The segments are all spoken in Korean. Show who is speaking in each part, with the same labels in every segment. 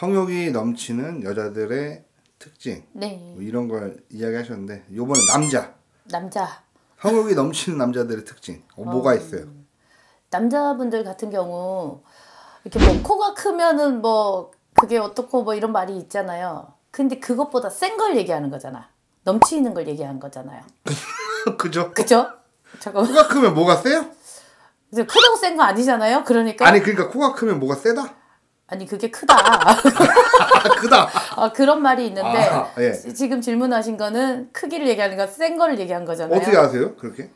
Speaker 1: 성욕이 넘치는 여자들의 특징
Speaker 2: 네.
Speaker 1: 뭐 이런 걸 이야기하셨는데 요번에 남자
Speaker 2: 남자.
Speaker 1: 성욕이 넘치는 남자들의 특징 어, 뭐가 있어요?
Speaker 2: 남자분들 같은 경우 이렇게 뭐 코가 크면은 뭐 그게 어떻고 뭐 이런 말이 있잖아요. 근데 그것보다 센 걸 얘기하는 거잖아. 넘치는 걸 얘기하는 거잖아요.
Speaker 1: 그죠?
Speaker 2: 그죠? 잠깐만.
Speaker 1: 코가 크면 뭐가 세요?
Speaker 2: 크다고 센 거 아니잖아요. 그러니까
Speaker 1: 아니 그러니까 코가 크면 뭐가 세다?
Speaker 2: 아니 그게 크다.
Speaker 1: 아 크다.
Speaker 2: 아, 그런 말이 있는데
Speaker 1: 아, 예.
Speaker 2: 지- 지금 질문하신 거는 크기를 얘기하는 거, 센 거를 얘기한 거잖아요.
Speaker 1: 어떻게 아세요? 그렇게?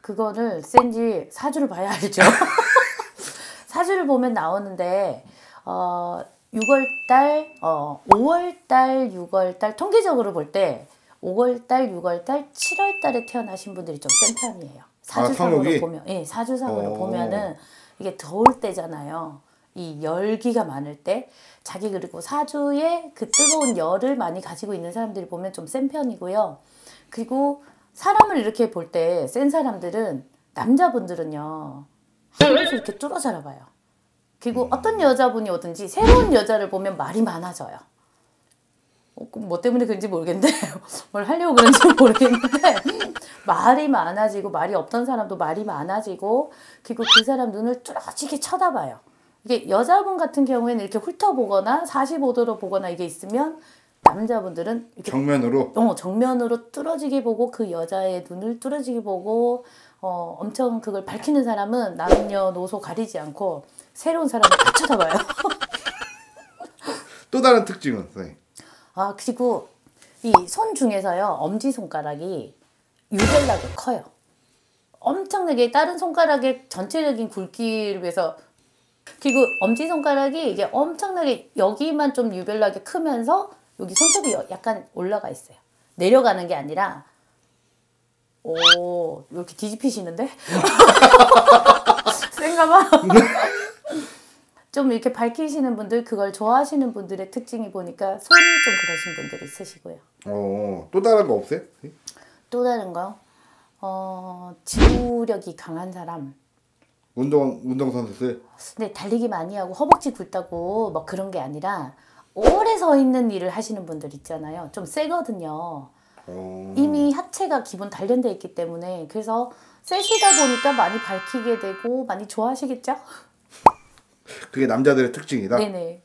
Speaker 2: 그거를 센지 사주를 봐야 알죠. 사주를 보면 나오는데 어 6월달, 어 5월달, 6월달 통계적으로 볼 때 5월달, 6월달, 7월달에 태어나신 분들이 좀 센 편이에요. 사주상으로
Speaker 1: 성욕이?
Speaker 2: 보면, 예, 사주상으로
Speaker 1: 어.
Speaker 2: 보면은 이게 더울 때잖아요. 이 열기가 많을 때 자기 그리고 사주에 그 뜨거운 열을 많이 가지고 있는 사람들이 보면 좀 센 편이고요. 그리고 사람을 이렇게 볼 때 센 사람들은 남자분들은요 한국에서 이렇게 뚫어져 알아봐요. 그리고 어떤 여자분이 오든지 새로운 여자를 보면 말이 많아져요. 어, 그뭐 때문에 그런지 모르겠는데 뭘 하려고 그런지 모르겠는데 말이 많아지고 말이 없던 사람도 말이 많아지고 그리고 그 사람 눈을 뚫어지게 쳐다봐요. 이게 여자분 같은 경우에는 이렇게 훑어보거나 45도로 보거나 이게 있으면 남자분들은 이렇게
Speaker 1: 정면으로
Speaker 2: 어, 정면으로 뚫어지게 보고 그 여자의 눈을 뚫어지게 보고 어, 엄청 그걸 밝히는 사람은 남녀노소 가리지 않고 새로운 사람을 다 쳐다봐요.
Speaker 1: 또 다른 특징은 선생님.
Speaker 2: 아 그리고 이 손 중에서요 엄지 손가락이 유별나게 커요. 엄청나게 다른 손가락의 전체적인 굵기를 비해서 그리고 엄지 손가락이 이게 엄청나게 여기만 좀 유별나게 크면서 여기 손톱이 여- 약간 올라가 있어요. 내려가는 게 아니라 오 이렇게 뒤집히시는데 센가봐. 좀 이렇게 밝히시는 분들 그걸 좋아하시는 분들의 특징이 보니까 손이 좀 그러신 분들이 있으시고요.
Speaker 1: 어, 또 다른 거 없어요?
Speaker 2: 또 다른 거, 어, 지구력이 강한 사람.
Speaker 1: 운동 운동 선수들
Speaker 2: 근데 달리기 많이 하고 허벅지 굵다고 뭐 그런 게 아니라 오래 서 있는 일을 하시는 분들 있잖아요. 좀 세거든요.
Speaker 1: 어,
Speaker 2: 이미 하체가 기본 단련돼 있기 때문에 그래서 세시다 보니까 많이 밝히게 되고 많이 좋아하시겠죠?
Speaker 1: 그게 남자들의 특징이다.
Speaker 2: 네네.